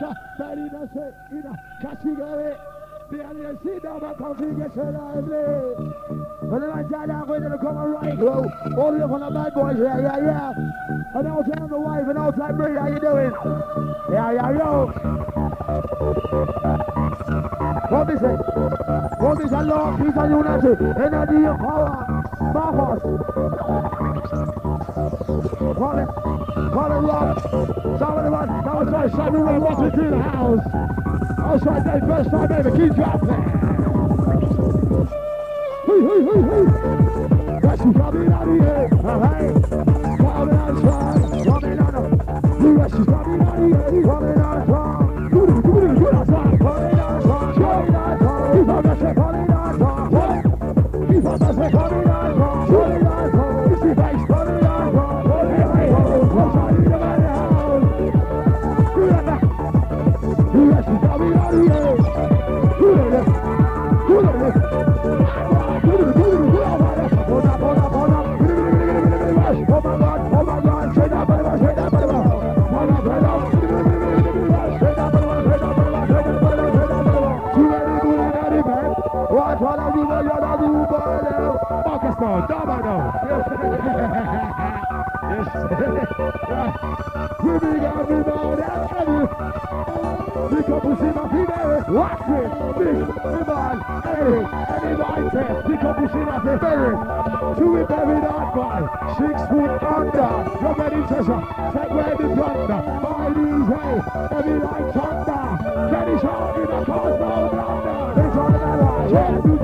Marina ina castigare Behind the bad boys, yeah, yeah, yeah And all time the wife and all time Bree, how you doing? Yeah, yeah, yo What is it? What is it, Lord? Peace and unity Energy and power Power Call it It rock Somebody run That was right, Sammy Ray walking through the house. That's right, Dave, first time ever, keep dropping Hey, hey, hey, hey That's who's coming out of here. Alright Coming Watch it, big, Ivan, Eric, anybody say, pick up the shit off your ferry. To it, baby, not by six foot under. You're ready, away the plunder. By these way, every thunder. Get it shot in the cosmos. It's all about right. Yeah,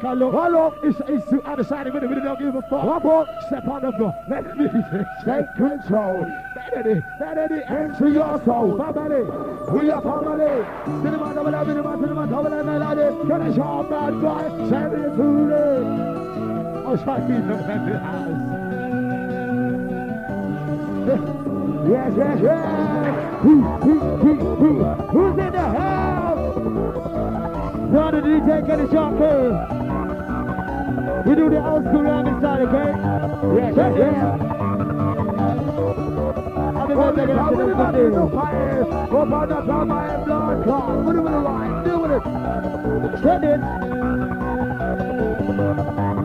step back and shake a look. Hello, it's it's to other side of it. We don't give a fuck. More step on the floor. Let me take control. Better better enter your soul. Family, we are family. Cinema, double up, cinema, cinema, double up, melody. Can I show oh, bad boy? Send me to the. To keep them in the house. Yes, yes, yes. Who, who, who, who, who's in the house? Now the DJ get a shot first. We do the old school round inside, okay? Yes, yes, yes. I'll be back again after this one, dude. Go on the top, my blood clot. Put him in the line. Deal with it. Send it.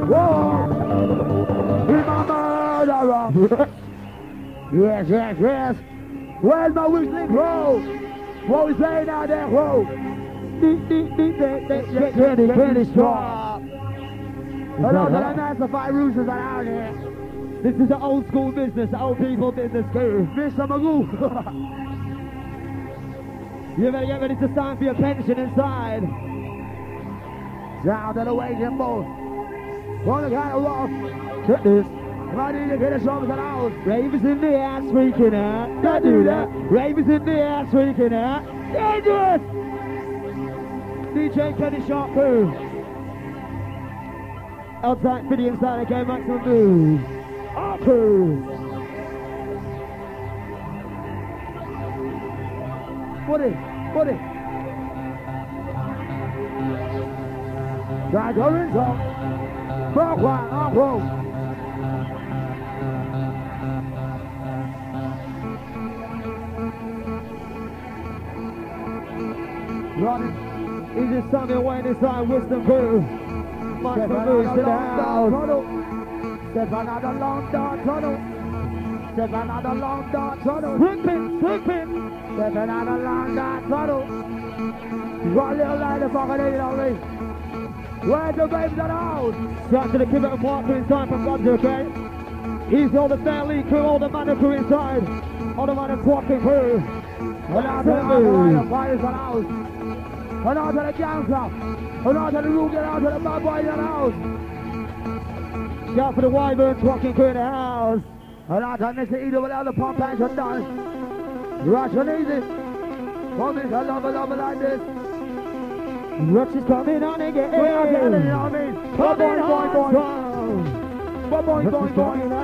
Whoa. He's my murderer. Yes, yes, yes. Where's my whistling crow? What we saying out there, crow? Candy, Hello to the are out here. This is the old school business, the old people business too. Mr. Magoo. You better get ready to sign for your pension inside. Down to the waging boat. Wanna kind of rough. Check this. Ready to get us over the house. Ravens in the ass freaking out. Don't do that. Ravens in the ass freaking out. Dangerous! DJ Kenny Sharp. Outside for the inside again, maximum. Boo. Put it. Put it. Drag in top. Rock one, up roll. Running. Is it Sammy Wayne inside Wisdom Boo? Maximum boo to the house. Step another long dark tunnel. Stepping on the long dark tunnel. Slipping, slipping. Stepping on the long dark tunnel. One little light of fucking eight on me. Where's the babes the house? Shout to the Kibble and Park crew inside from God's okay? He's all the Fairley crew, all the man crew inside. All the man and Quacky crew. And out to the outside, fires the house. And out to the gangster. And out the room, get out to the bad boys at the house. Shout for the Wyverns walking in the house. And out to Mr. Edo without the pump action done. Rush and easy. Minute, I love it, love it like this. Rux is coming on again. We're not getting it, you know what I mean? Boy, boy, boy, boy. Boy, boy, boy, boy. on.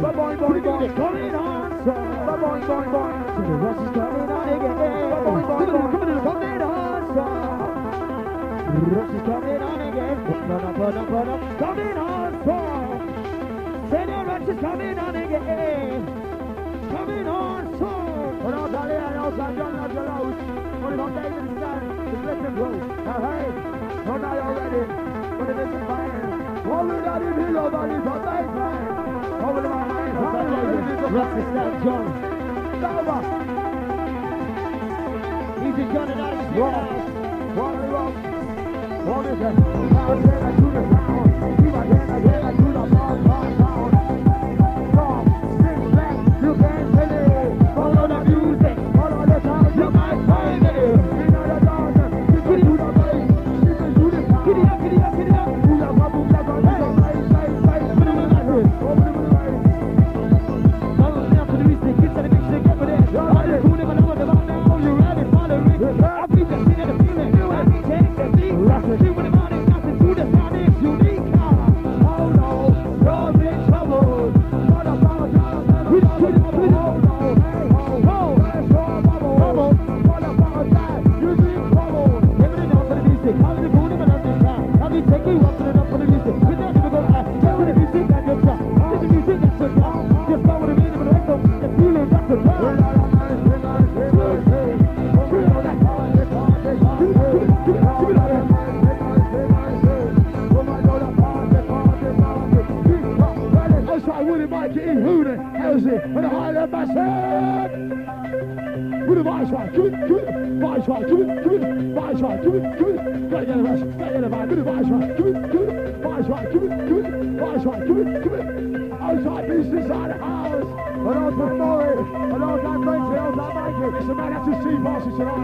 Boy, boy, boy, boy. Coming on. Boy, boy, boy, boy. Rux is coming on again. Boy, boy, boy, Rux is coming on again. Run up, run up, run up. Coming on strong. Rux is coming on again. Coming on strong. And out the air, out to John, to the house. Only one day to stand, the blessing grow. Now, hey, so now you're ready for the mission fire. All got is below, but it's a nice man. Over the man, Rux is that John. Over. Easy John and I is The sound. Keep again, again, I that's a sea boss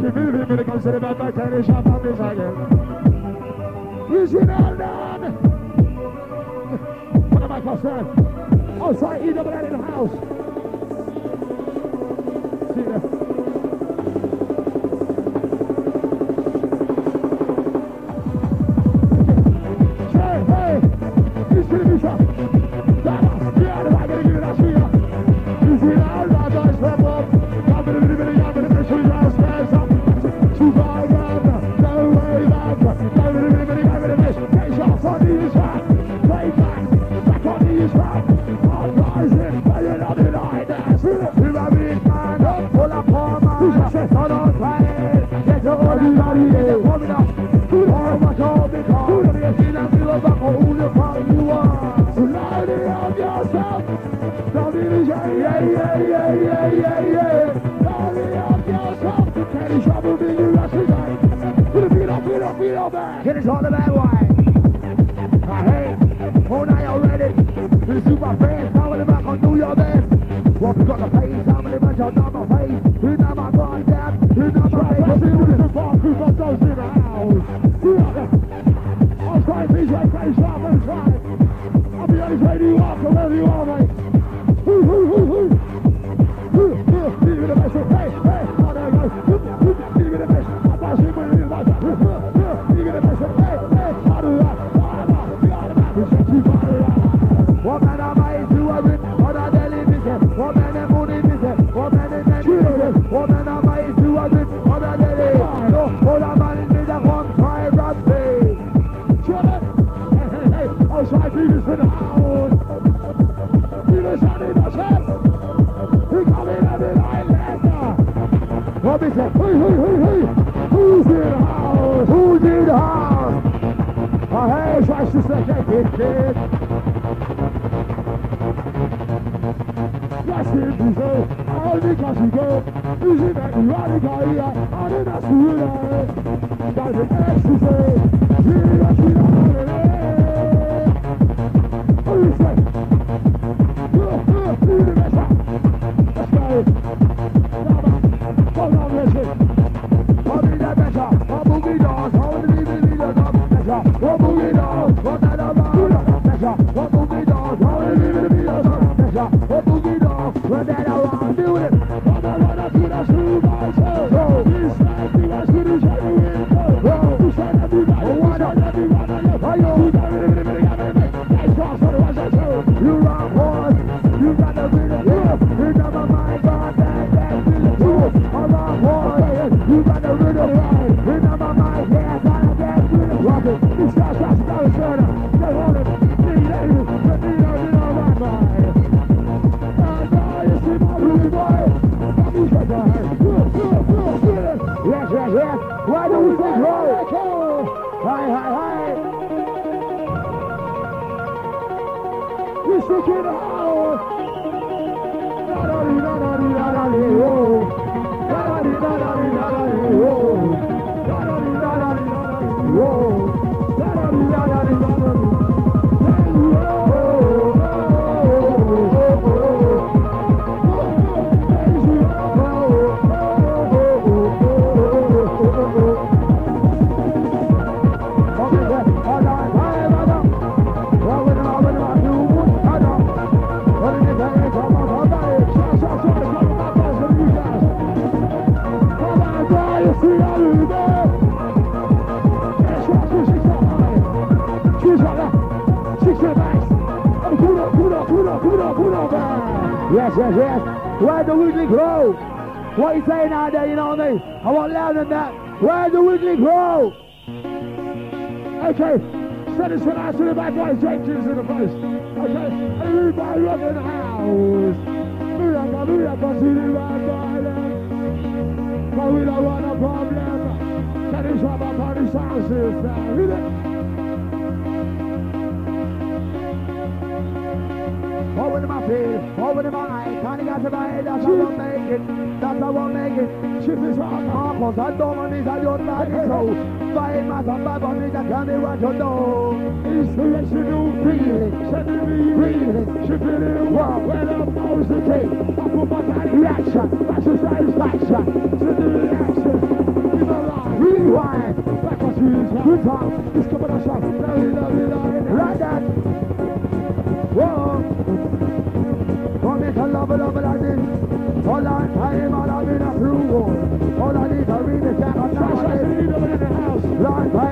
come what I want louder than that. Where's the weekly crow? Okay, send us an to the bad boys, Jenkins in the place. Okay, everybody rocking the house. Miracle, miracle, see the bad boy. But we don't want a problem. Can you shop up on the sound system? Hit it. Forward in my feet, forward in my eye, can't got to my head, that's how I make it, that's how I make it. Shift is rock. Marcos, I don't want this, I don't like it, so fight my son, five on this, I can't be what you know. Inspirational feeling, sending me reeling, shifting in walk where the balls the take. I put my body reaction, that's a satisfaction, sending in action. In the line, Rewind, back on to his time, It's Trash, I need them in the house.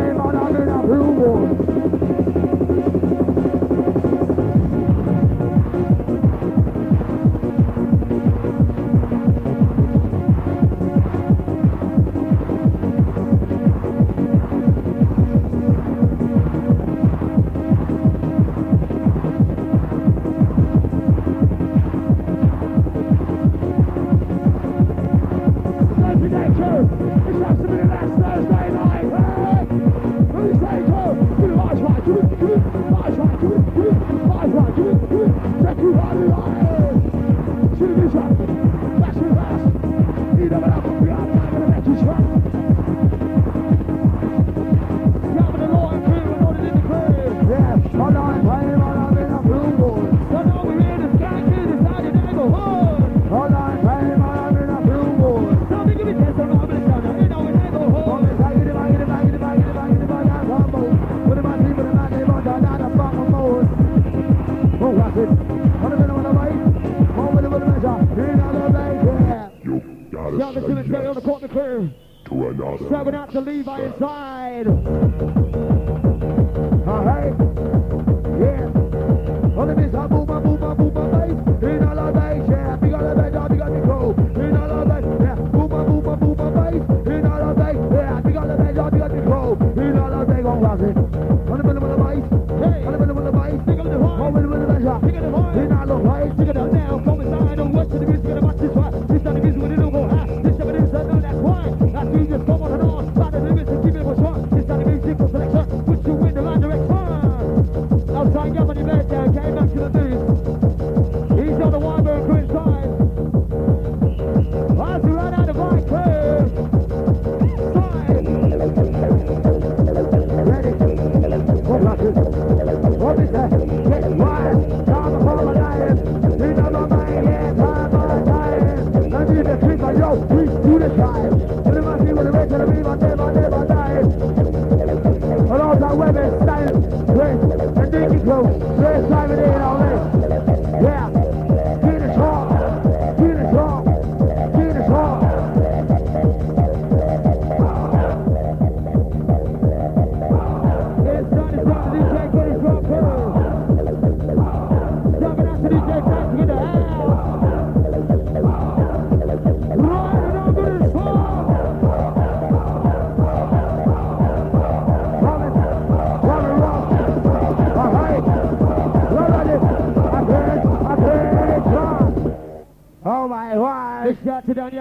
Say cemetery on the yes corner clear. to another. Serving out to Levi inside.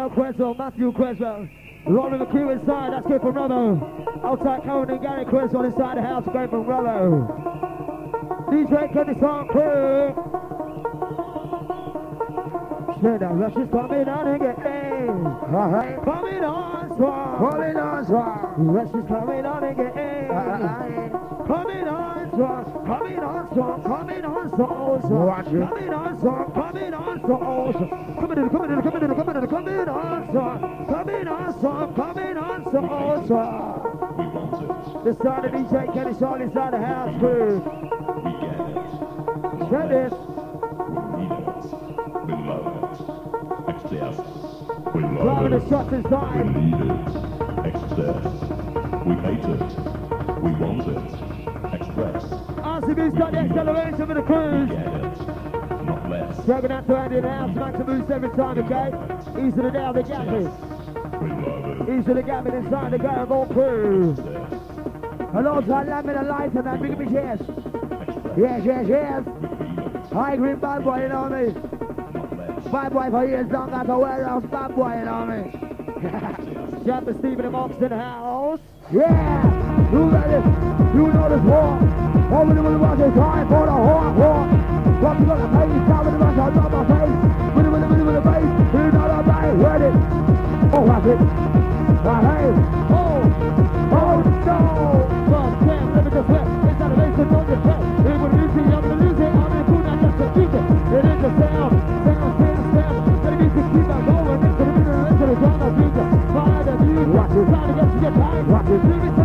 To Quezzo, Matthew Quezzo. Rolling the crew inside, that's good from Rollo. Outside Cohen and Gary Quezzo inside the house, great from Rollo. DJ get this on crew. Said the rush is coming on again. All right. Coming on strong. Coming on strong. Rush is coming on again. Coming on strong, coming on strong, coming on strong, strong. Watch it. coming on strong, coming on strong. coming in, coming in, coming in, coming in, coming on strong, coming on strong, coming on strong, strong. We want The start of DJ Kenny Sharp inside the house crew. We get it. We need it. We love it. Excess. We love the it. shots We need it. Excess. We hate it. We want it. RCB's got the acceleration for the cruise. get it. Dragging out to Andy in the house, back to boost every time, okay? Easy to down the gapping. Easy to gapping inside the Gargoyle crew. Hello, to Lamb and Light and that big big yes. Yes, yes, yes. High green bad boy, you know me. Bad boy for years long, got to wear bad boy, you know me. Shout to Stephen and Mox in the house. Yeah! You ready? You know this war. Over the middle of the time for the war, war. What you gonna pay? Down with the rush, I'll drop my face. With the, with the, with the, with the bass. You know the right, ready? Oh, that's it. Ah, hey. Oh, oh, no. God damn, let me just flip. It's not a race, it's on the track. It would lose it, I'm gonna lose it. I'm gonna do just to keep it. It is the sound. Sound, sound, sound. Let me just keep on going. Into the middle, into the drama, future. Follow the music. Watch it. Trying to get to your time. Watch it.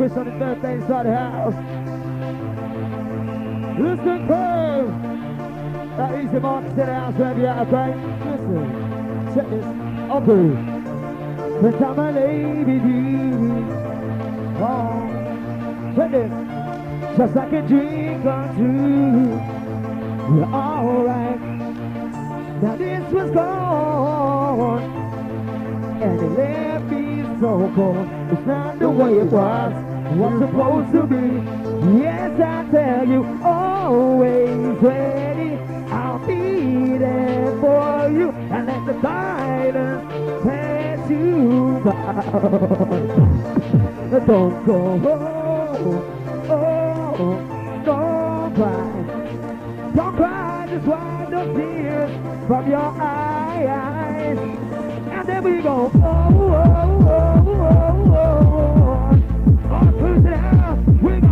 Chris on his birthday inside the house. Listen, crew. That easy mark to the house wherever you're at, okay? Listen, check this. I'll do. The time my lady do. Oh, check this. Just like a drink or two. We're alright. Now this was gone. And it left me so cold. It's not the way it was. Was supposed to be. Yes, I tell you, always ready. I'll be there for you. And let the silence pass you by. Don't go. Oh, oh, don't cry. Don't cry, just wipe the tears from your eyes. And then we go, oh, oh, oh, oh, oh. oh.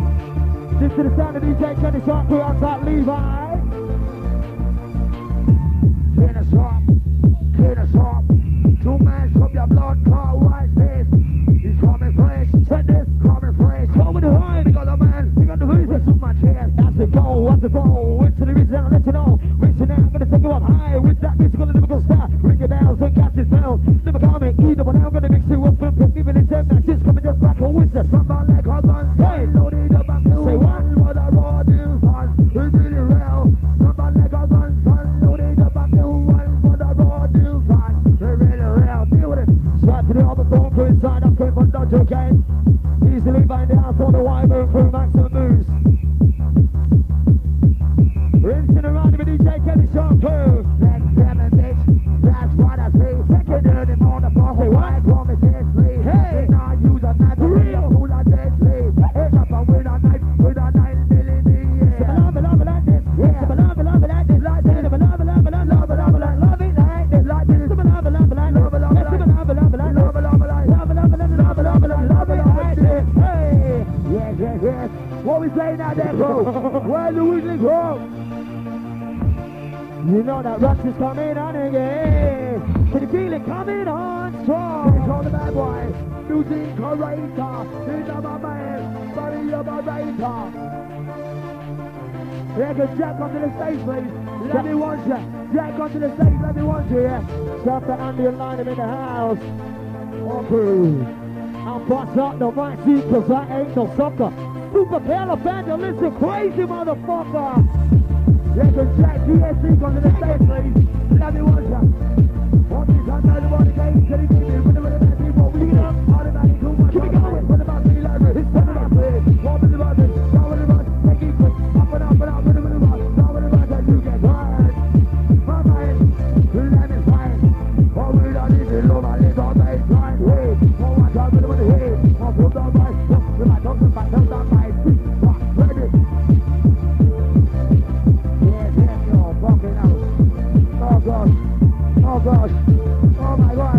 Just to the sound of DJ Kenny Sharp, crew outside Levi. Where the whistle go? You know that rush is coming on again. Can you feel it coming on strong. It's all the bad boy. Music curator. He's my man. Body of a writer. Yeah, cause Jack onto the stage, please. Let me watch you. Jack onto the stage, let me watch you, yeah. Stop the Andy and line him in the house. Okay. And bust up the mic, because I ain't no sucker. Super listen, crazy motherfucker. Yeah, can Jack GSC onto the stage, please. Let me is under the Oh gosh. Oh my gosh.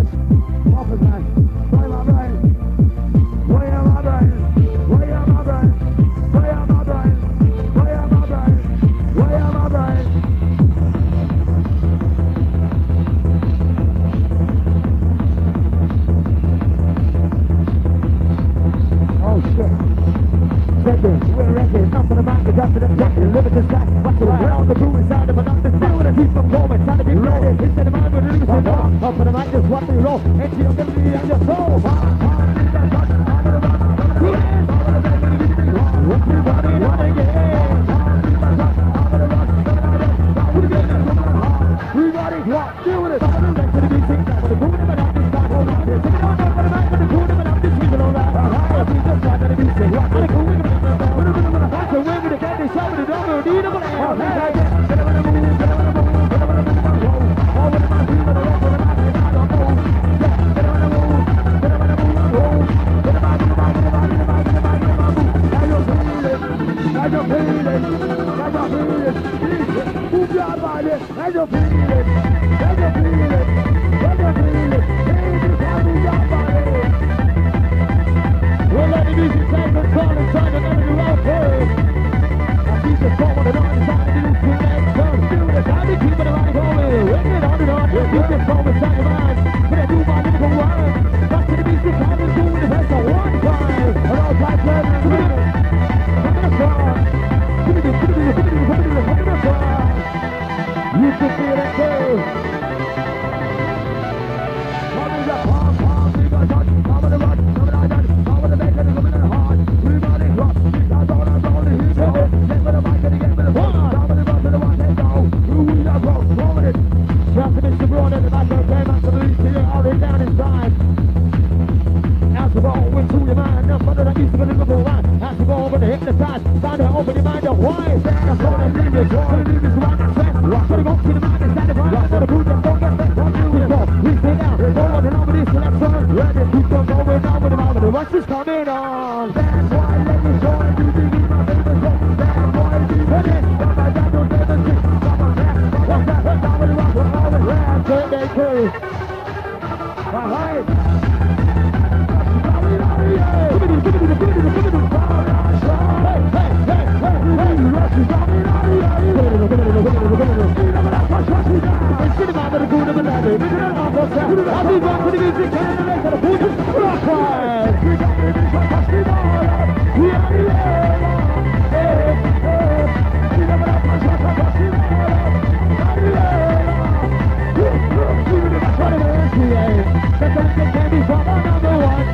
We are the one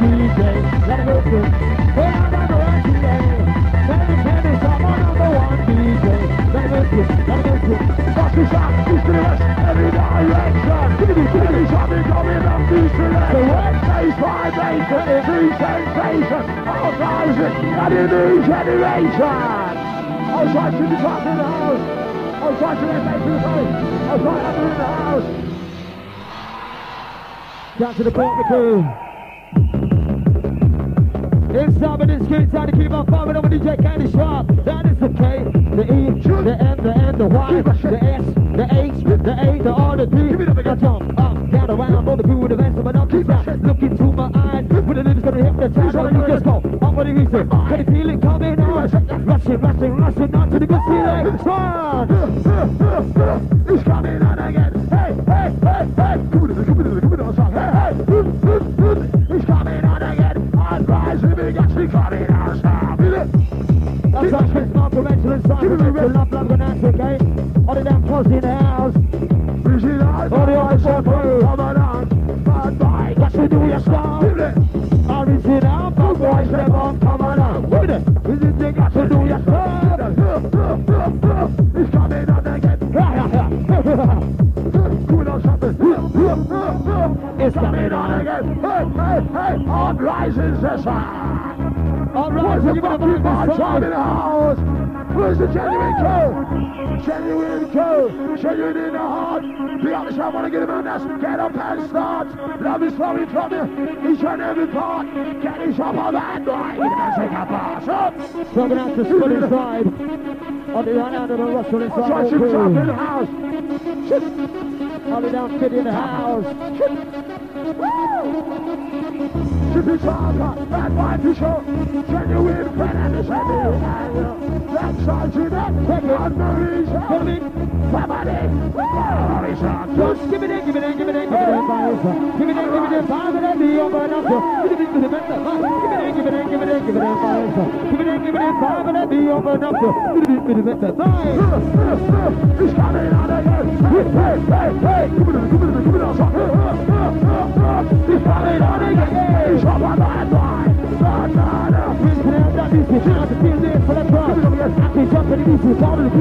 DJ. Let it go. Generation! I'll try to the top of the house! I'll try to get back to the front! I'll try to in the house! Down to the crew. It's time in this kid, time to keep on firing over DJ Kenny Sharp. That is the K, the E, the M, the N, the Y, the S, the H, the A, the R, the D. Now jump up, down, around, on the groove with the vest, but up to side. Look into my eyes, with the lips gonna hypnotize. And you just go, up for the reason. Can you feel it coming on? Rushing, rushing, rushing, on to the good feeling. Run! It's coming on again. Hey, hey, hey, hey. Give me the, give me the, give me the song. Hey, hey. Mm, mm. He's coming on again. On rise, big actually coming on. The love, love, good night, okay? All the damn posse in the house. Is? All the eyes on you. Come on, bad boy. What you do, your song? Give it. Original, bad boy, step on, come on out. With it. Is it thing got to do, your song? He's coming on again. It's Coming on again. Hey, hey, hey. On rises the sun. All right, so you job in the house? Where's the genuine crew? Genuine crew. Genuine in the heart. Be honest, I want to get him on this. Get up and start. Love is flowing from you. Each and every part. Get his up on that night. Take a pass up. So we're to split inside. On the run out of the Russell inside. Try to in the house. The down fit in the house. Parker, bad boy official, genuine friend and the same That's all to them, take it on Marisha, Just give it in, give it in, give it in, give it in. Give it in, give it in, five and then the over and after. Give it in, give it in, give it in, give it in, give it in, give it in, boys. Give it in, give it in, five and then the over and after. Give it in, give it in, boys.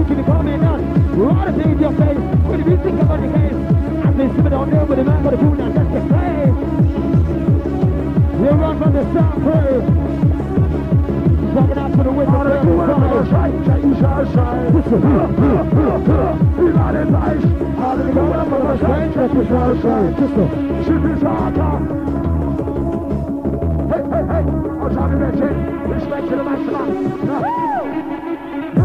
Music, all of the people that come in now. Right your face, when music come on the case. I can sit on there with the man, but the fool now, that's the play. You run from the sound crew. Walking out to the window, on the cool, on the side, change our side, he's not in place, on the cool, on the side, change our side, Chippy Parker,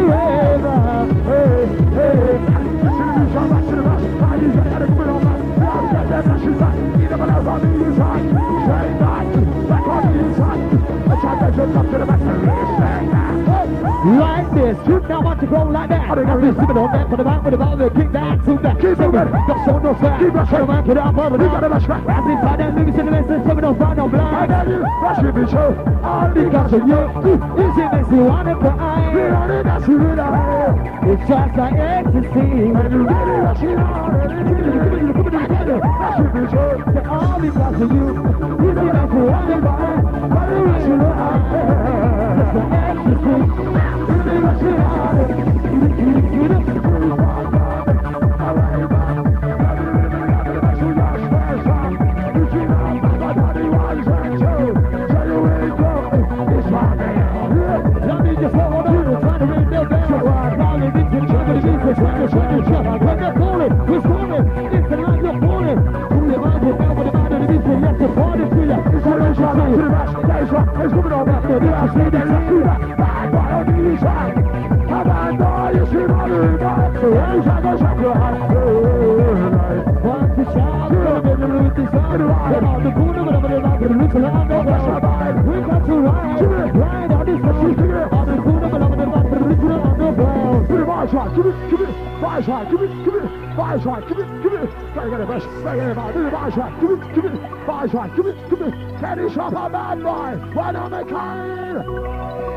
Straight Like this, now watch it go like that. They Now got this this? sipping on that for the back with the ball, the kick that to that. Keep moving. Don't show no slack. Keep rushing. Show man, put up over You the rush back. As if I niggas in the mess, sipping on front, no I blind. tell you, that should be true. All the guys of in you, you. is it makes you wanna We cry. on it, that's who we are. It's just like ecstasy. And you really rush it on. That should be true. All because of you, is it makes you wanna cry. But you rush it on. Just like ecstasy. Really rush it on. Let me just hold on, trying to ring their bell. Now they think to be the trying to shut. When they're calling, who's calling? It's the line you're calling. Who you mind with now with the man in the music? Yes, the party to you. It's what I'm trying to say. Want to shout, gonna get the root is on. Get out the corner, whatever they like, the roots around the world. We got to ride, ride on this road. On the corner, whatever they like, the roots around the world. Give me my shot, give me, give me, my shot, give me, give me, my shot, give me, give me. Gotta get it, best, gotta get it, man. Give me my shot, give me, give me, my shot, give me, give me. Kenny Sharp, a bad boy, one on the kind.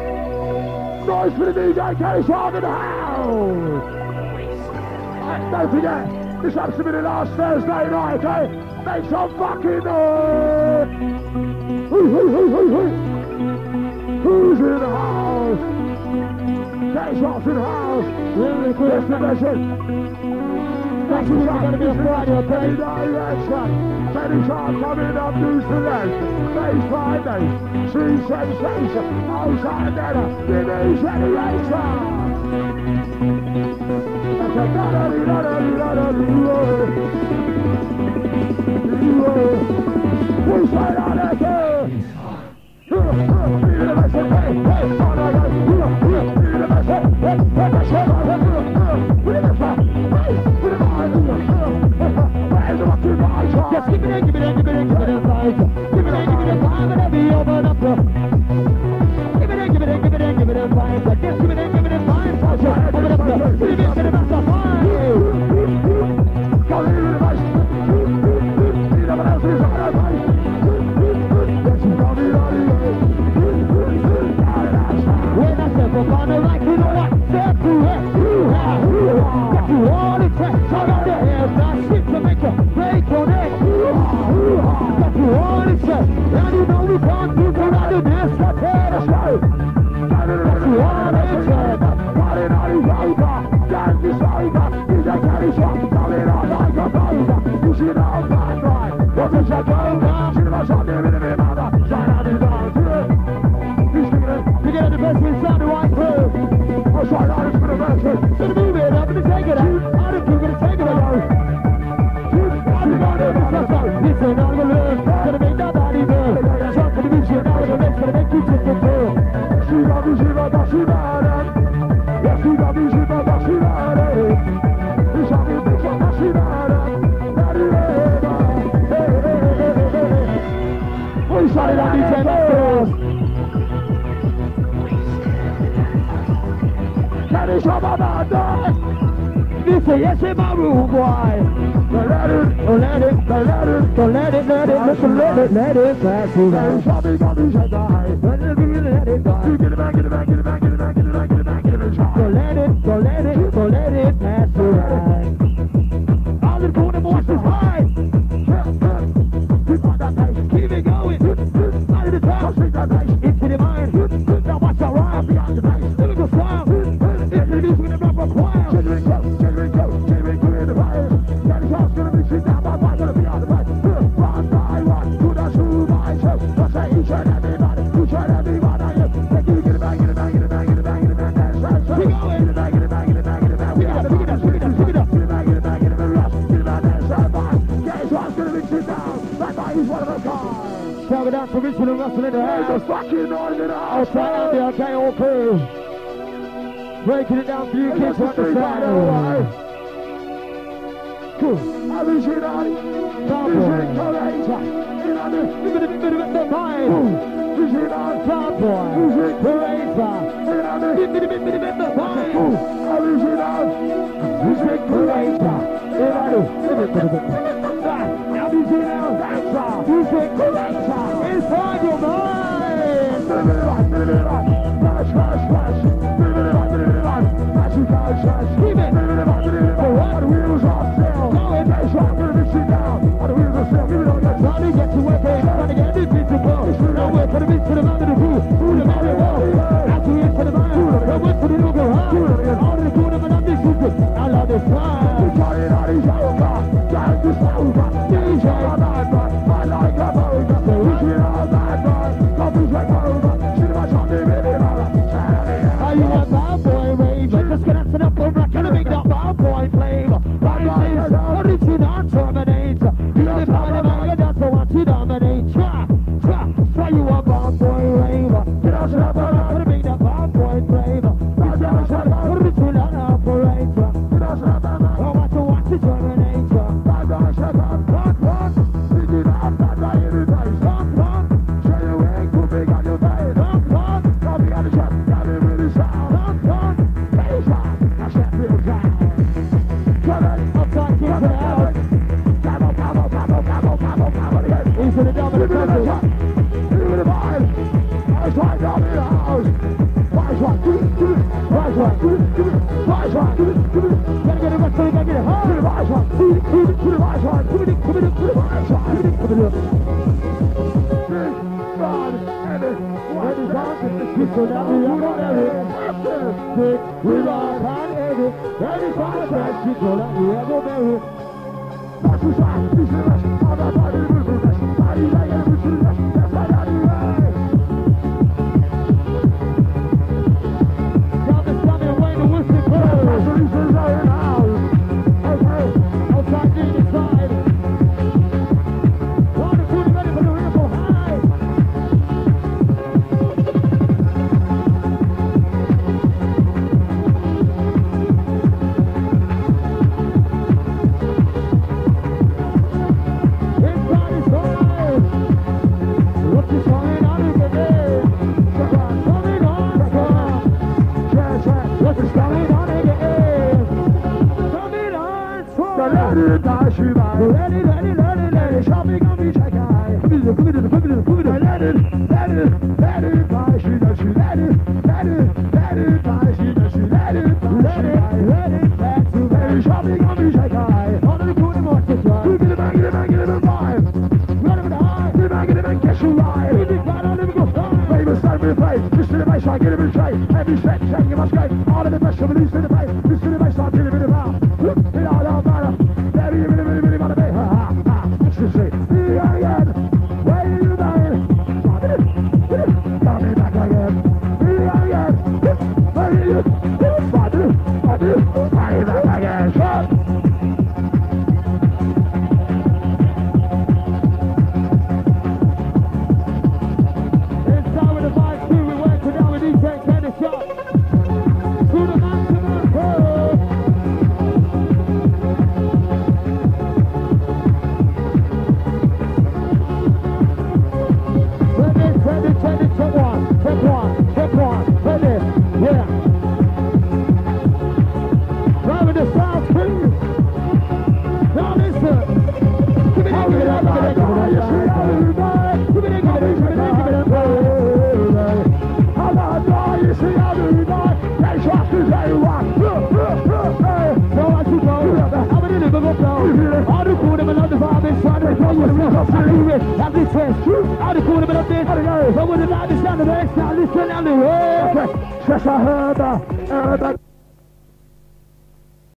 Noise for the DJ, Sharp in the house. And don't forget, this happens to be the last Thursday night, okay? Make some fucking noise. Hoo, hoo, hoo, hoo. Who's in the house? Kenny Sharp's in the house. Really quick. Direction. Kenny Sharp coming up New Select. Face Friday. True Sensation. Generation. That's a better Just give me the, give me the, give me the, give me the size. Give me the, give me the time and I'll be over up. Give me the, give me the, give me the, give me the size. Just give me the, give me the time. Touch it, open up let it, pass you by. Let it, let it, let it die. Don't Shout it out to Richmond Russell in the house. Try out the okay, okay. Breaking it down for you kids on the side. Cool. The mind. Top boy. Parader. The mind. Music creator. Music creator. Inside your mind. Keep So now we are on every We are on every Every contract every face, just to the baseline, I get a chase, every set, taking my scope, all of the best of the loose in the